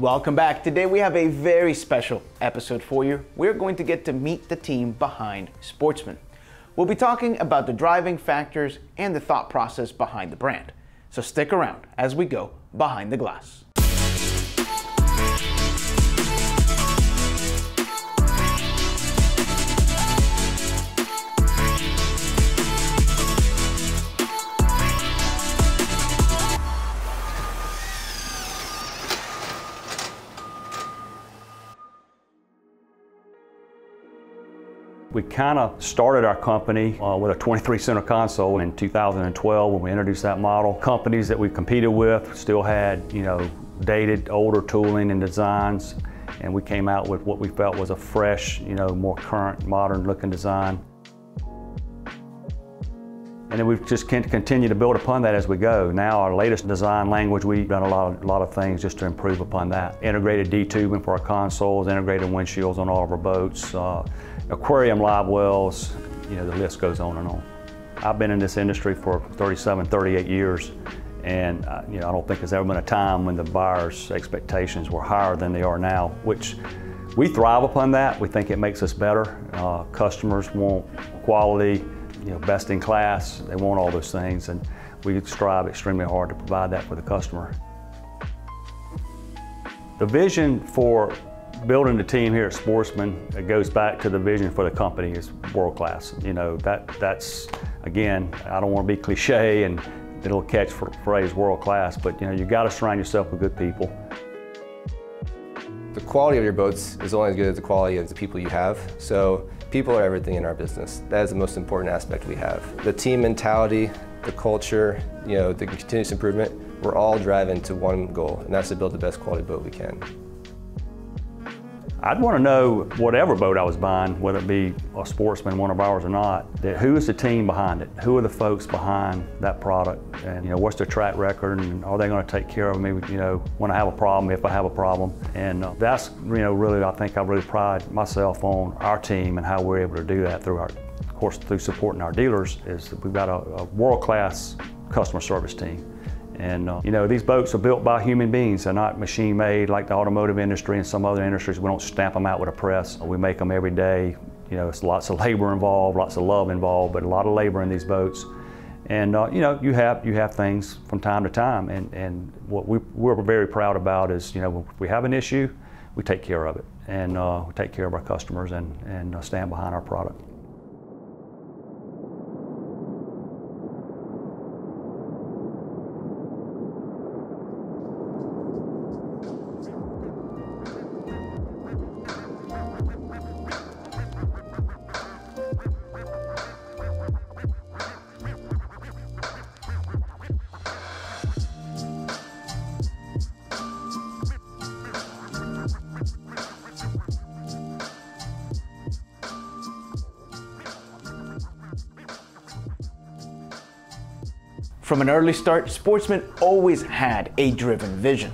Welcome back. Today we have a very special episode for you. We're going to get to meet the team behind Sportsman. We'll be talking about the driving factors and the thought process behind the brand. So stick around as we go behind the glass. We kind of started our company uh, with a 23 center console in 2012 when we introduced that model. Companies that we competed with still had, you know, dated older tooling and designs and we came out with what we felt was a fresh, you know, more current, modern looking design. And then we've just continued to build upon that as we go. Now our latest design language, we've done a lot, of, a lot of things just to improve upon that. Integrated D-tubing for our consoles, integrated windshields on all of our boats, uh, aquarium live wells, you know, the list goes on and on. I've been in this industry for 37, 38 years, and uh, you know, I don't think there's ever been a time when the buyers' expectations were higher than they are now, which we thrive upon that. We think it makes us better. Uh, customers want quality, you know, best in class. They want all those things, and we strive extremely hard to provide that for the customer. The vision for building the team here at Sportsman it goes back to the vision for the company is world class. You know, that that's again, I don't want to be cliche and little catch for phrase world class, but you know, you got to surround yourself with good people. The quality of your boats is only as good as the quality of the people you have. So People are everything in our business. That is the most important aspect we have. The team mentality, the culture, you know, the continuous improvement, we're all driving to one goal, and that's to build the best quality boat we can. I'd want to know whatever boat I was buying, whether it be a sportsman, one of ours or not, that who is the team behind it? Who are the folks behind that product? And you know, what's their track record and are they going to take care of me, you know, when I have a problem, if I have a problem? And uh, that's, you know, really, I think I really pride myself on our team and how we're able to do that through our, of course, through supporting our dealers is that we've got a, a world-class customer service team. And uh, you know, these boats are built by human beings. They're not machine made like the automotive industry and some other industries. We don't stamp them out with a press. We make them every day. You know, it's lots of labor involved, lots of love involved, but a lot of labor in these boats. And uh, you know, you have you have things from time to time, and and what we we're very proud about is you know if we have an issue, we take care of it, and uh, we take care of our customers and and uh, stand behind our product. From an early start, Sportsman always had a driven vision.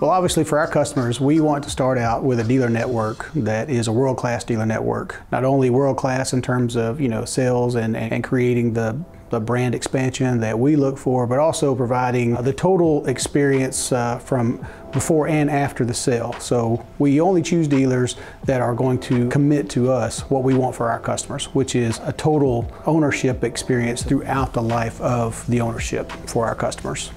Well, obviously for our customers, we want to start out with a dealer network that is a world-class dealer network. Not only world-class in terms of, you know, sales and, and creating the the brand expansion that we look for, but also providing the total experience uh, from before and after the sale. So we only choose dealers that are going to commit to us what we want for our customers, which is a total ownership experience throughout the life of the ownership for our customers.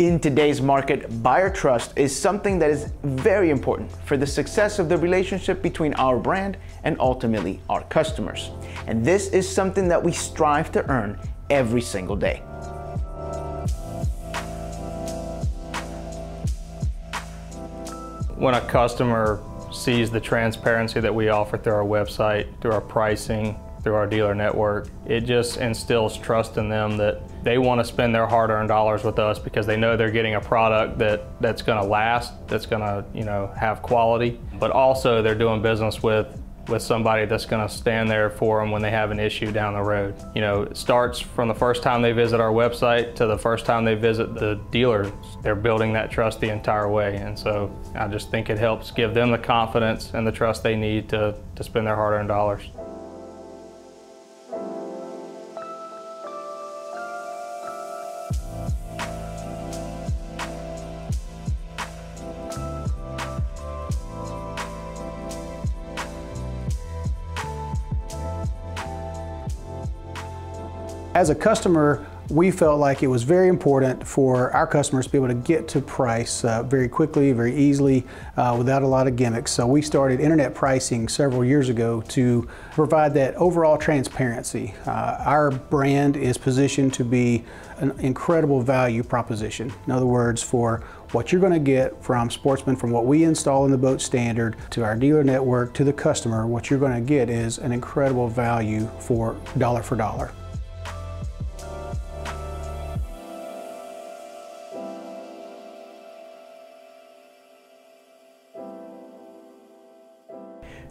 In today's market, buyer trust is something that is very important for the success of the relationship between our brand and ultimately our customers. And this is something that we strive to earn every single day. When a customer sees the transparency that we offer through our website, through our pricing, through our dealer network. It just instills trust in them that they want to spend their hard-earned dollars with us because they know they're getting a product that, that's going to last, that's going to you know have quality, but also they're doing business with with somebody that's going to stand there for them when they have an issue down the road. You know, it starts from the first time they visit our website to the first time they visit the dealer. They're building that trust the entire way. And so I just think it helps give them the confidence and the trust they need to, to spend their hard-earned dollars. As a customer, we felt like it was very important for our customers to be able to get to price uh, very quickly, very easily, uh, without a lot of gimmicks. So we started internet pricing several years ago to provide that overall transparency. Uh, our brand is positioned to be an incredible value proposition. In other words, for what you're going to get from Sportsman, from what we install in the boat standard to our dealer network to the customer, what you're going to get is an incredible value for dollar for dollar.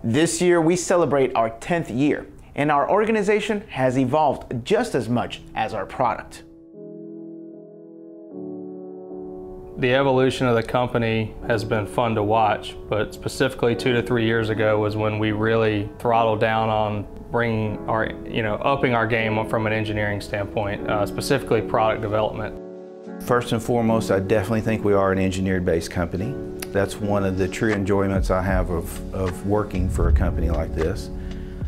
This year, we celebrate our 10th year, and our organization has evolved just as much as our product. The evolution of the company has been fun to watch, but specifically two to three years ago was when we really throttled down on bringing our, you know, upping our game from an engineering standpoint, uh, specifically product development. First and foremost, I definitely think we are an engineered-based company. That's one of the true enjoyments I have of, of working for a company like this.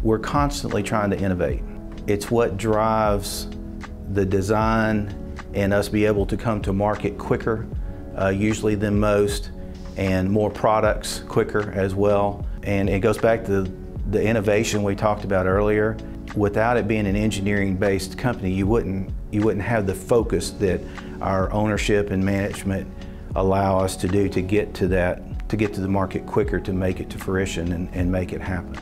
We're constantly trying to innovate. It's what drives the design and us be able to come to market quicker, uh, usually than most, and more products quicker as well. And it goes back to the innovation we talked about earlier. Without it being an engineering-based company, you wouldn't, you wouldn't have the focus that our ownership and management allow us to do to get to that, to get to the market quicker, to make it to fruition and, and make it happen.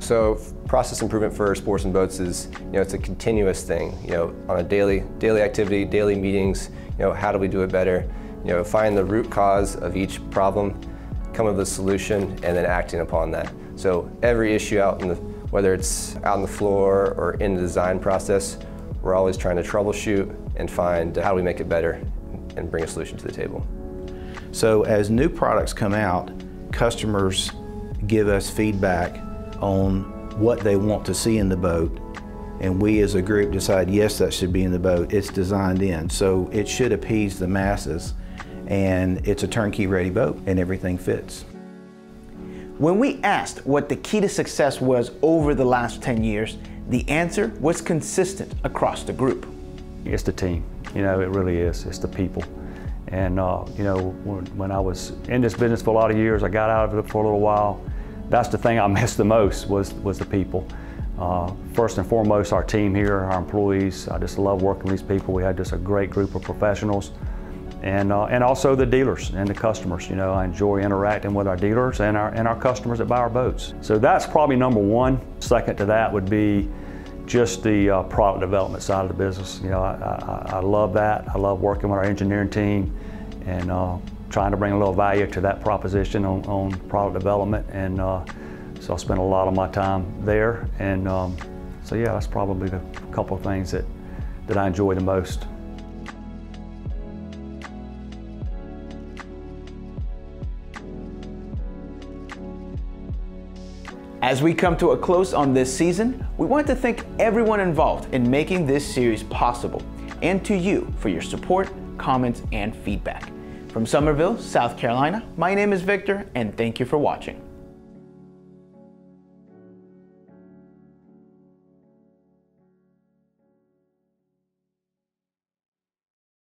So process improvement for Sportsman Boats is, you know, it's a continuous thing, you know, on a daily, daily activity, daily meetings, you know, how do we do it better? You know, find the root cause of each problem, come up with a solution, and then acting upon that. So every issue out in the, whether it's out on the floor or in the design process, we're always trying to troubleshoot and find how do we make it better and bring a solution to the table. So as new products come out, customers give us feedback on what they want to see in the boat and we as a group decide yes that should be in the boat. It's designed in. So it should appease the masses and it's a turnkey ready boat and everything fits. When we asked what the key to success was over the last 10 years the answer was consistent across the group it's the team you know, it really is. It's the people. And, uh, you know, when, when, I was in this business for a lot of years, I got out of it for a little while. That's the thing I missed the most was, was the people. Uh, first and foremost, our team here, our employees. I just love working with these people. We had just a great group of professionals. And, uh, and also the dealers and the customers. You know, I enjoy interacting with our dealers and our, and our customers that buy our boats. So that's probably number one. Second to that would be just the uh, product development side of the business. You know, I, I, I, love that. I love working with our engineering team and uh, trying to bring a little value to that proposition on, on product development. And uh, so I spend a lot of my time there. And um, so yeah, that's probably the couple of things that, that I enjoy the most. As we come to a close on this season, we want to thank everyone involved in making this series possible and to you for your support, comments, and feedback. From Summerville, South Carolina, my name is Victor, and thank you for watching.